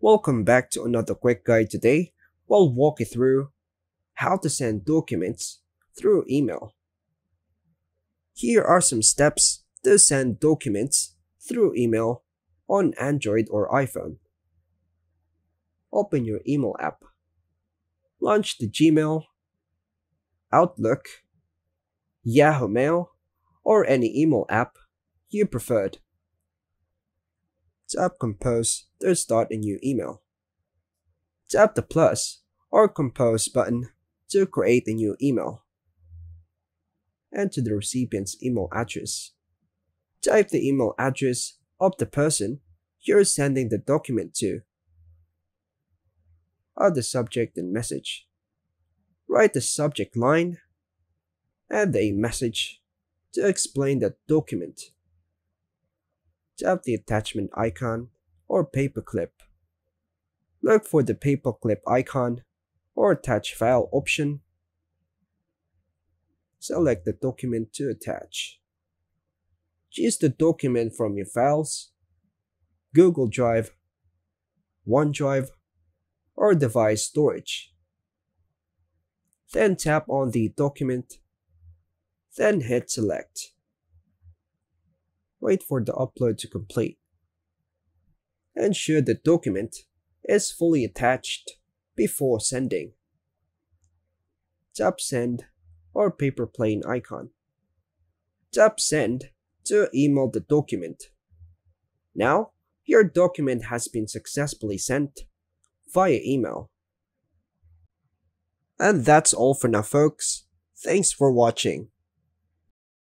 Welcome back to another quick guide today. We'll walk you through how to send documents through email. Here are some steps to send documents through email on Android or iPhone. Open your email app. Launch the Gmail, Outlook, Yahoo Mail, or any email app you preferred. Tap Compose to start a new email. Tap the plus or compose button to create a new email. Enter the recipient's email address. Type the email address of the person you're sending the document to. Add the subject and message. Write the subject line. Add a message to explain the document. Tap the attachment icon or paperclip. Look for the paperclip icon or attach file option. Select the document to attach. Choose the document from your files, Google Drive, OneDrive, or device storage. Then tap on the document, then hit select. Wait for the upload to complete. Ensure the document is fully attached before sending. Tap send or paper plane icon. Tap send to email the document. Now, your document has been successfully sent via email. And that's all for now folks. Thanks for watching.